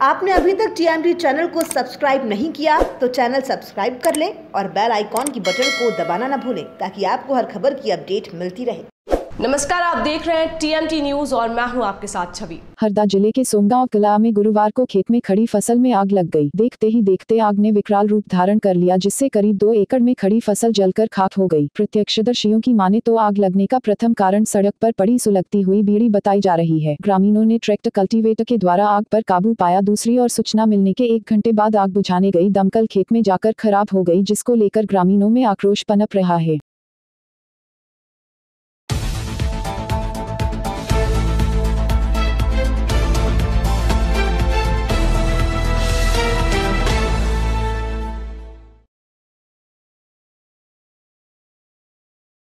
आपने अभी तक टीएमडी चैनल को सब्सक्राइब नहीं किया तो चैनल सब्सक्राइब कर लें और बेल आइकॉन की बटन को दबाना ना भूलें, ताकि आपको हर खबर की अपडेट मिलती रहे। नमस्कार, आप देख रहे हैं टीएमटी न्यूज़ और मैं हूँ आपके साथ छवि। हरदा ज़िले के सोमगांव कला में गुरुवार को खेत में खड़ी फ़सल में आग लग गई। देखते ही देखते आग ने विकराल रूप धारण कर लिया, जिससे करीब दो एकड़ में खड़ी फ़सल जलकर खाक हो गई। प्रत्यक्षदर्शियों की माने तो आग लगने का प्रथम कारण सड़क पर पड़ी सुलगती हुई बीड़ी बताई जा रही है। ग्रामीणों ने ट्रैक्टर कल्टीवेटर के द्वारा आग पर काबू पाया। दूसरी और सूचना मिलने के एक घंटे बाद आग बुझाने गई। दमकल खेत में जाकर खराब हो गई, जिसको लेकर ग्रामीणों में आक्रोश पनप रहा है।